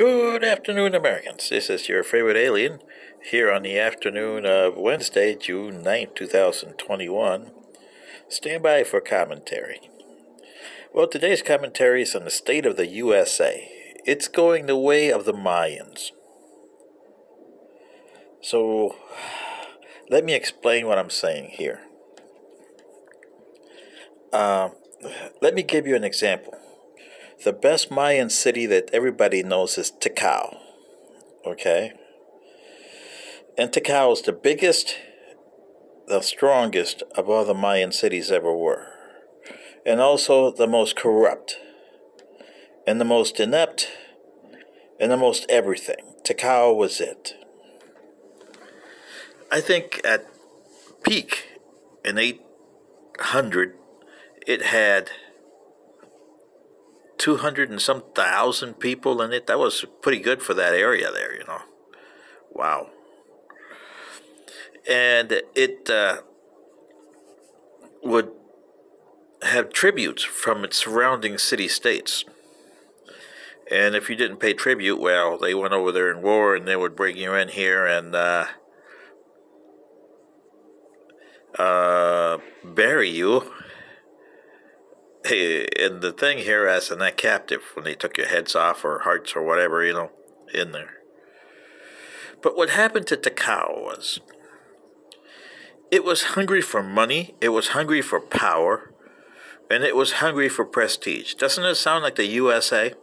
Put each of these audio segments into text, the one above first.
Good afternoon, Americans. This is your favorite alien here on the afternoon of Wednesday, June 9th, 2021. Stand by for commentary. Well, today's commentary is on the state of the USA. It's going the way of the Mayans. So, let me explain what I'm saying here. Uh, let me give you an example. The best Mayan city that everybody knows is Tikal. Okay? And Tikal is the biggest, the strongest of all the Mayan cities ever were. And also the most corrupt, and the most inept, and the most everything. Tikal was it. I think at peak in 800, it had 200 and some thousand people in it. That was pretty good for that area there, you know. Wow. And it uh, would have tributes from its surrounding city states. And if you didn't pay tribute, well, they went over there in war and they would bring you in here and uh, uh, bury you and the thing here as in that captive when they took your heads off or hearts or whatever, you know, in there. But what happened to Tikal was it was hungry for money, it was hungry for power, and it was hungry for prestige. Doesn't it sound like the USA?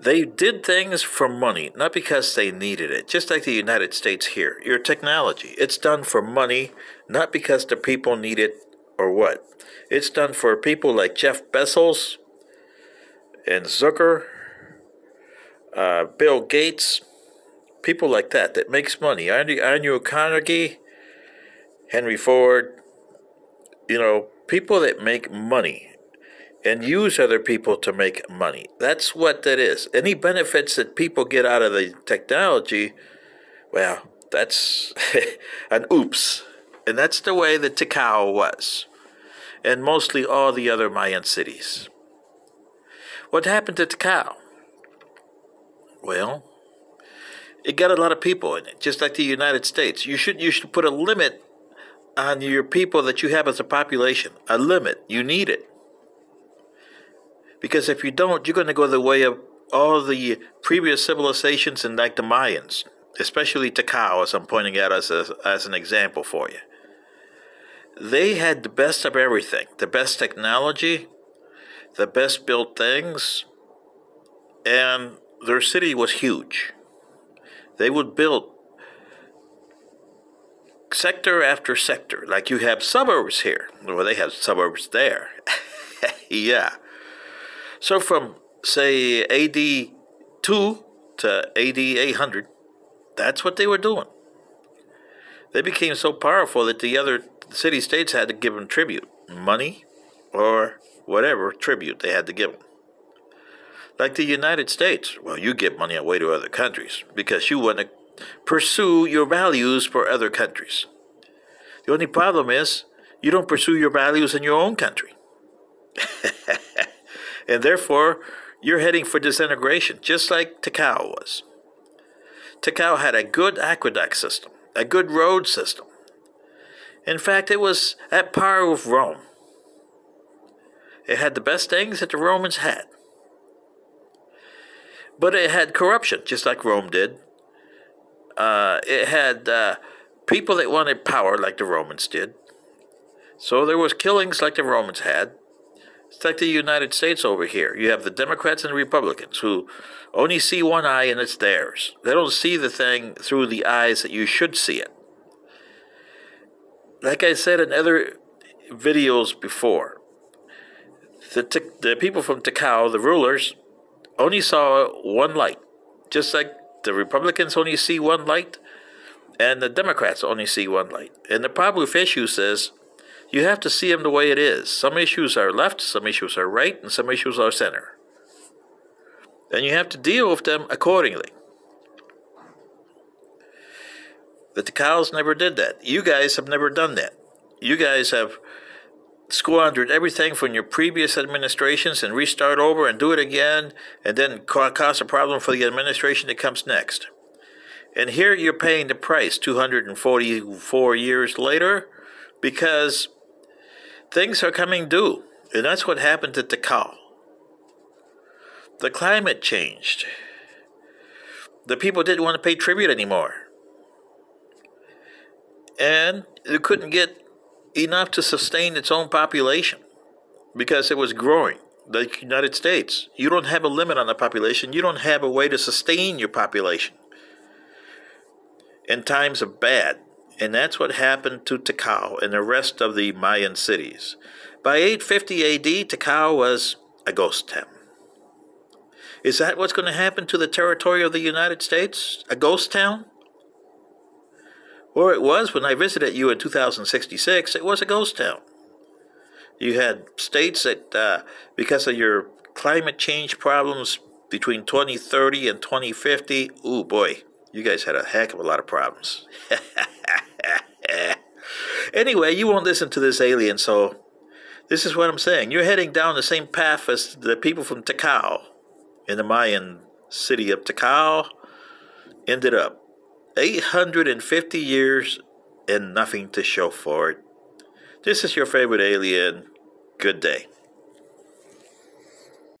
They did things for money, not because they needed it, just like the United States here. Your technology, it's done for money, not because the people need it or what. It's done for people like Jeff Bezos and Zucker, uh, Bill Gates, people like that that makes money. Andrew Carnegie, Henry Ford, you know, people that make money and use other people to make money. That's what that is. Any benefits that people get out of the technology, well, that's an oops. And that's the way that Tikal was and mostly all the other Mayan cities. What happened to Tikal? Well, it got a lot of people in it, just like the United States. You should you should put a limit on your people that you have as a population. A limit. You need it. Because if you don't, you're going to go the way of all the previous civilizations and like the Mayans, especially Tikal, as I'm pointing out as, a, as an example for you they had the best of everything the best technology, the best built things, and their city was huge. They would build sector after sector, like you have suburbs here. Well, they have suburbs there. yeah. So from, say, AD 2 to AD 800, that's what they were doing. They became so powerful that the other city states had to give them tribute, money or whatever tribute they had to give them. Like the United States, well, you give money away to other countries because you want to pursue your values for other countries. The only problem is you don't pursue your values in your own country. and therefore, you're heading for disintegration, just like Tikal was. Tikal had a good aqueduct system, a good road system, in fact, it was at par with Rome. It had the best things that the Romans had. But it had corruption, just like Rome did. Uh, it had uh, people that wanted power, like the Romans did. So there was killings like the Romans had. It's like the United States over here. You have the Democrats and the Republicans who only see one eye and it's theirs. They don't see the thing through the eyes that you should see it like I said in other videos before, the, the people from Tikal, the rulers, only saw one light. Just like the Republicans only see one light, and the Democrats only see one light. And the with issues is you have to see them the way it is. Some issues are left, some issues are right, and some issues are center. And you have to deal with them accordingly. The Tikals never did that. You guys have never done that. You guys have squandered everything from your previous administrations and restart over and do it again and then cause a problem for the administration that comes next. And here you're paying the price 244 years later because things are coming due. And that's what happened to Tikal. The climate changed. The people didn't want to pay tribute anymore. And it couldn't get enough to sustain its own population because it was growing. The United States, you don't have a limit on the population. You don't have a way to sustain your population in times of bad. And that's what happened to Tikal and the rest of the Mayan cities. By 850 AD, Tikal was a ghost town. Is that what's going to happen to the territory of the United States? A ghost town? Or it was when I visited you in 2066, it was a ghost town. You had states that, uh, because of your climate change problems between 2030 and 2050, oh boy, you guys had a heck of a lot of problems. anyway, you won't listen to this alien, so this is what I'm saying. You're heading down the same path as the people from Tikal in the Mayan city of Tikal ended up. 850 years and nothing to show for it. This is your favorite alien. Good day.